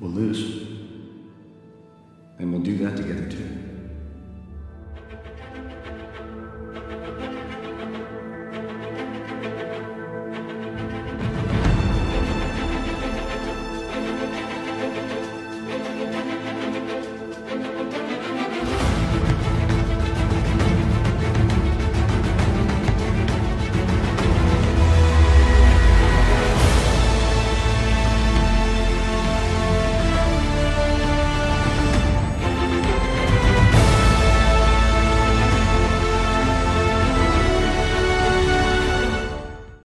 We'll lose. And we'll do that together too.